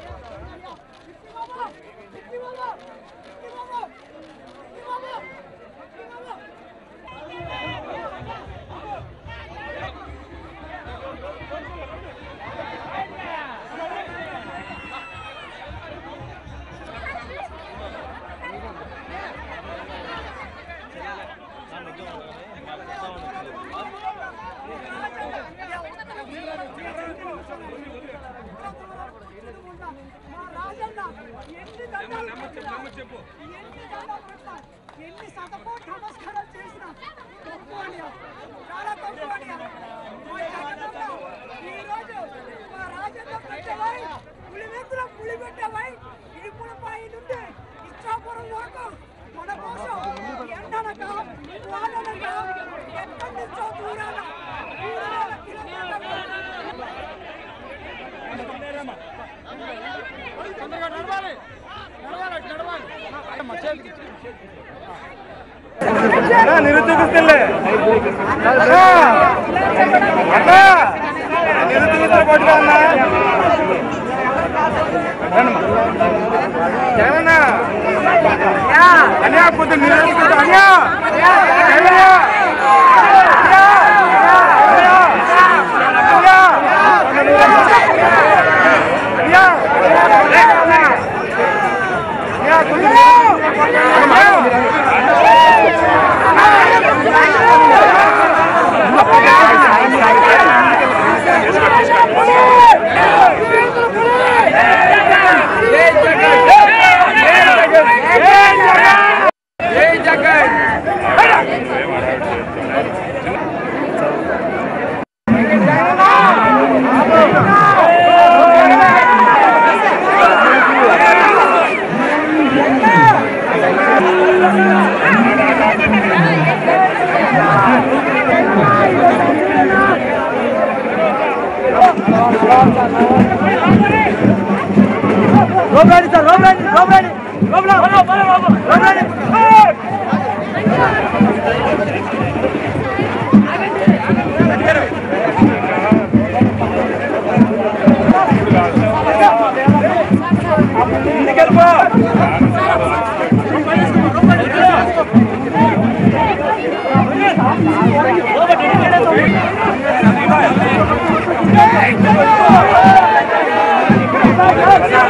김호범! 김호범! 김호범! 김호범! ఎన్ని శతకోటి నమస్కారాలు చేసినా తప్పు అనియా, చాలా తప్పు అనియా. ఈరోజు మా రాజన్న పెట్టవై పులివెందులో పులి నుండి ఇచ్చాపురం వరకు మన కోసం ఎండనక వాననక ఎక్కడి నుంచో దూరాన ಅಣ್ಣ ನಿರುದ್ಯೋಗಿಸ್ತಿಲ್ಲ ಅಣ್ಣ ಅಣ್ಣ ನಿರುದ್ಯೋಗಿಸ್ತಾರೆ ಕೊಡ್ರಿ ಅಣ್ಣ ಏನಣ್ಣ ಅನ್ಯ ಕೂತು ನಿರುದ್ಯೋಗಿಸ್ತಾರೆ ಅನ್ಯ ربراني سر ربراني ربراني ربراني ربراني Hey!